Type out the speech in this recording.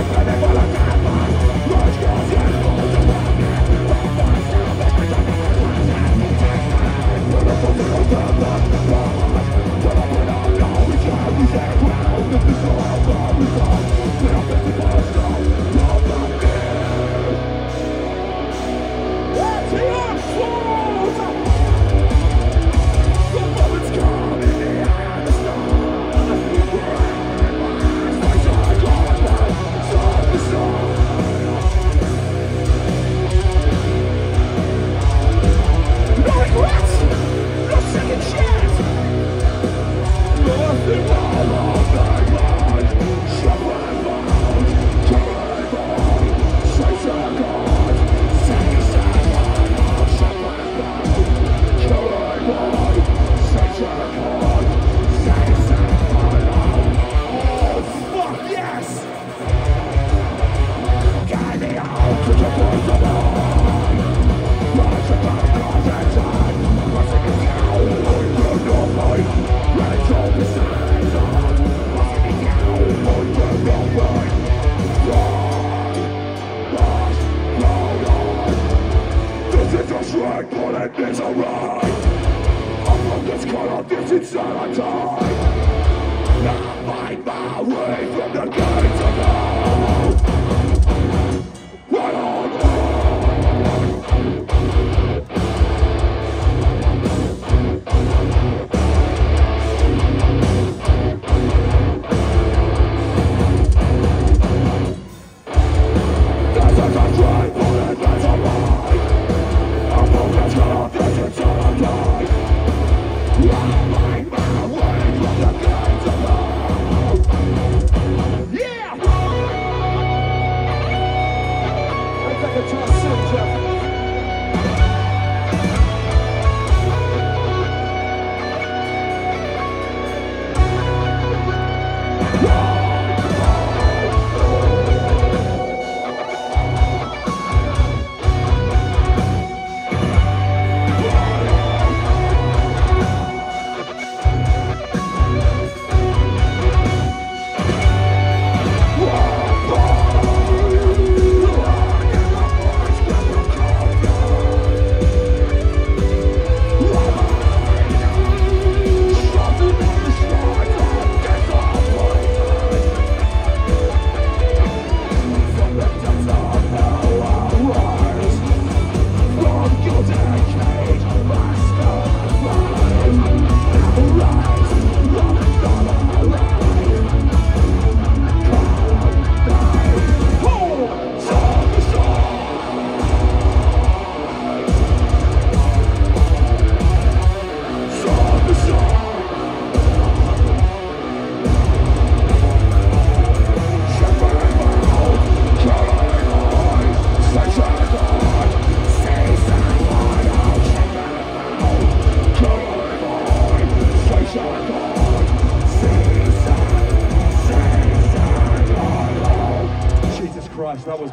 I'm gonna go strength, but misery, I'm from this color, this insanity Not my that was.